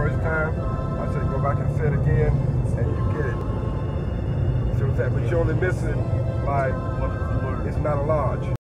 first time, I said go back and say it again, and you get it. See what I'm saying? But you're only missing by it's not a large.